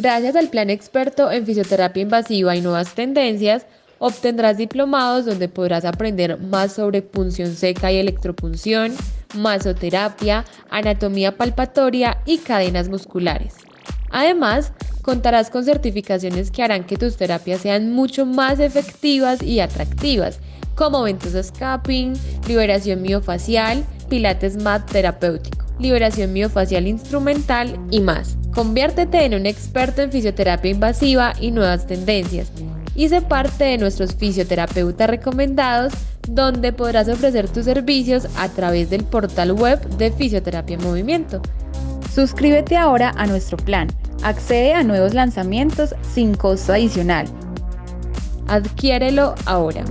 Gracias al plan experto en fisioterapia invasiva y nuevas tendencias, obtendrás diplomados donde podrás aprender más sobre punción seca y electropunción, masoterapia, anatomía palpatoria y cadenas musculares. Además, contarás con certificaciones que harán que tus terapias sean mucho más efectivas y atractivas, como ventosa escaping, liberación miofacial, pilates mat terapéutico, liberación miofacial instrumental y más. Conviértete en un experto en fisioterapia invasiva y nuevas tendencias y sé parte de nuestros fisioterapeutas recomendados donde podrás ofrecer tus servicios a través del portal web de Fisioterapia en Movimiento. Suscríbete ahora a nuestro plan. Accede a nuevos lanzamientos sin costo adicional. Adquiérelo ahora.